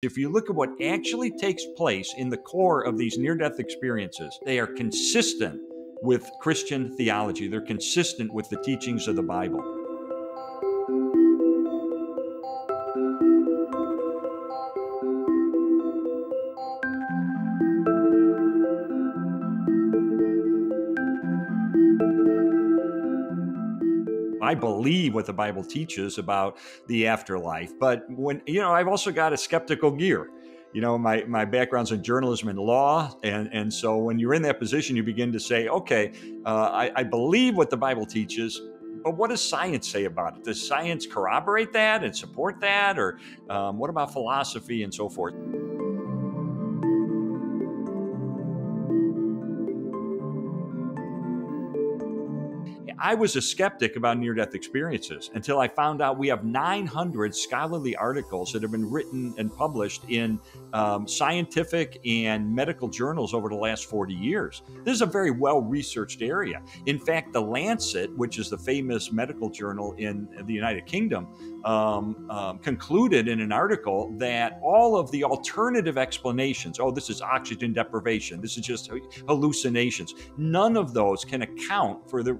If you look at what actually takes place in the core of these near death experiences, they are consistent with Christian theology. They're consistent with the teachings of the Bible. I believe what the Bible teaches about the afterlife. But when, you know, I've also got a skeptical gear. You know, my, my background's in journalism and law. And, and so when you're in that position, you begin to say, okay, uh, I, I believe what the Bible teaches, but what does science say about it? Does science corroborate that and support that? Or um, what about philosophy and so forth? I was a skeptic about near death experiences until I found out we have 900 scholarly articles that have been written and published in um, scientific and medical journals over the last 40 years. This is a very well researched area. In fact, The Lancet, which is the famous medical journal in the United Kingdom, um, um, concluded in an article that all of the alternative explanations oh, this is oxygen deprivation, this is just hallucinations none of those can account for the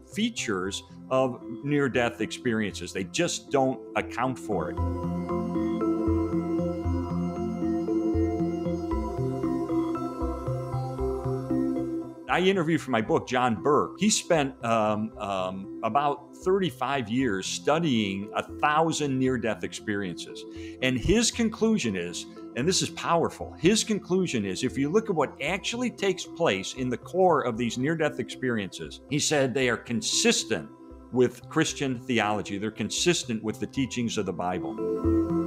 of near death experiences. They just don't account for it. I interviewed for my book John Burke. He spent um, um, about 35 years studying a thousand near death experiences. And his conclusion is, and this is powerful, his conclusion is if you look at what actually takes place in the core of these near death experiences, he said they are consistent with Christian theology, they're consistent with the teachings of the Bible.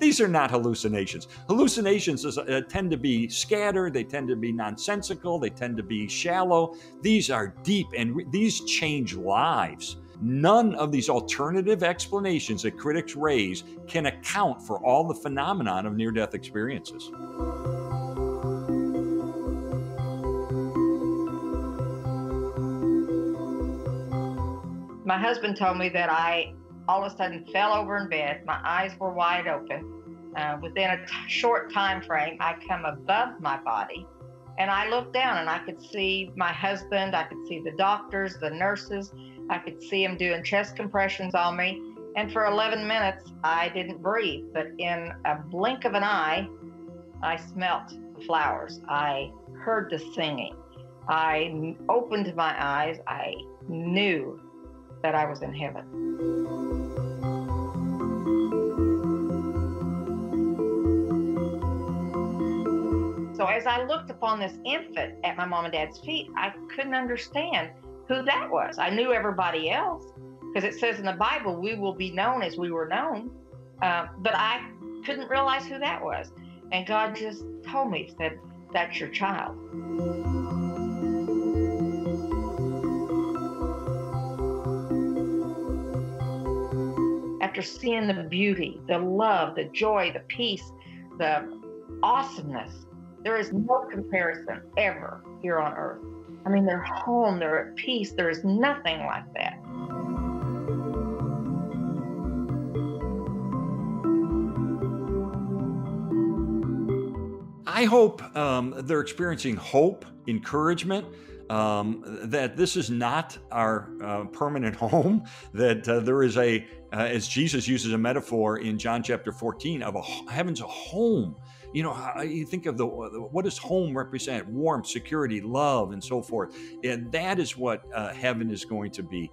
These are not hallucinations. Hallucinations is, uh, tend to be scattered, they tend to be nonsensical, they tend to be shallow. These are deep and re- these change lives. None of these alternative explanations that critics raise can account for all the phenomenon of near death experiences. My husband told me that I all of a sudden fell over in bed. My eyes were wide open uh, within a t- short time frame, I come above my body and I looked down and I could see my husband, I could see the doctors, the nurses, I could see them doing chest compressions on me. And for 11 minutes, I didn't breathe. But in a blink of an eye, I smelt the flowers. I heard the singing. I opened my eyes. I knew that I was in heaven. So as I looked upon this infant at my mom and dad's feet, I couldn't understand who that was. I knew everybody else because it says in the Bible, we will be known as we were known. Uh, but I couldn't realize who that was. And God just told me, said, that's your child. After seeing the beauty, the love, the joy, the peace, the awesomeness there is no comparison ever here on earth. I mean, they're home, they're at peace. There is nothing like that. I hope um, they're experiencing hope, encouragement, um, that this is not our uh, permanent home, that uh, there is a, uh, as Jesus uses a metaphor in John chapter 14, of a heaven's a home you know, you think of the what does home represent? Warmth, security, love, and so forth. And that is what uh, heaven is going to be.